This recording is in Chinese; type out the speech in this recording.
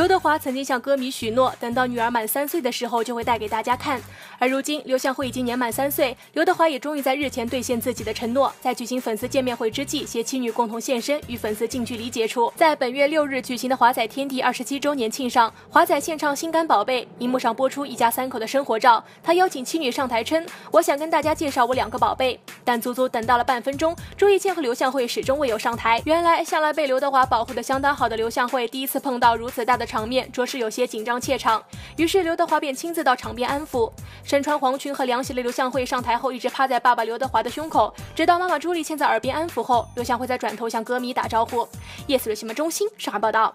刘德华曾经向歌迷许诺，等到女儿满三岁的时候就会带给大家看。而如今，刘向慧已经年满三岁，刘德华也终于在日前兑现自己的承诺，在举行粉丝见面会之际，携妻女共同现身，与粉丝近距离接触。在本月六日举行的华仔天地二十七周年庆上，华仔献唱《心肝宝贝》，荧幕上播出一家三口的生活照。他邀请妻女上台称：“我想跟大家介绍我两个宝贝。”但足足等到了半分钟，朱一谦和刘向慧始终未有上台。原来，向来被刘德华保护的相当好的刘向慧，第一次碰到如此大的场面，着实有些紧张怯场。于是刘德华便亲自到场边安抚。身穿黄裙和凉鞋的刘向慧上台后，一直趴在爸爸刘德华的胸口，直到妈妈朱丽倩在耳边安抚后，刘向慧才转头向歌迷打招呼。yes 新闻中心上海报道。